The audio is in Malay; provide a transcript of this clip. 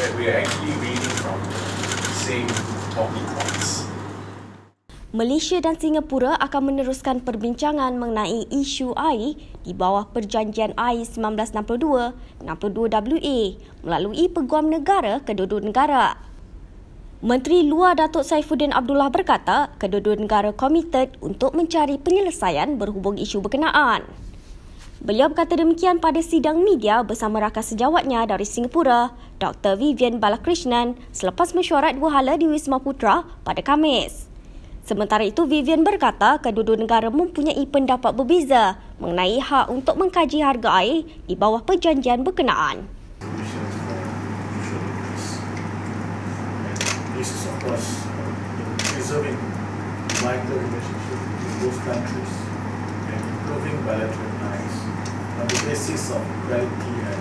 that we are actually reading from the same talking points. Malaysia dan Singapura akan meneruskan perbincangan mengenai isu air di bawah Perjanjian Air 1962 62WA melalui Peguam Negara kedua-dua negara. Menteri Luar Datuk Saifuddin Abdullah berkata kedua-dua negara komited untuk mencari penyelesaian berhubung isu berkenaan. Beliau berkata demikian pada sidang media bersama rakan sejawatnya dari Singapura, Dr. Vivian Balakrishnan selepas mesyuarat dua hala di Wisma Putra pada Khamis. Sementara itu, Vivian berkata kedua-dua negara mempunyai pendapat berbeza mengenai hak untuk mengkaji harga air di bawah perjanjian berkenaan. Preserving vital relationship with both countries and improving bilateral on the basis of equality and